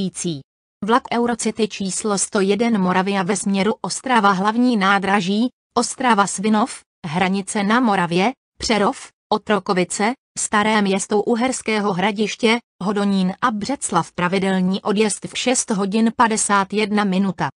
cestující. Vlak Eurocity číslo 101 Moravia ve směru Ostrava hlavní nádraží, Ostrava Svinov, hranice na Moravě, Přerov, Otrokovice, Staré město Uherského hradiště, Hodonín a Břeclav pravidelný odjezd v 6 hodin 51 minuta.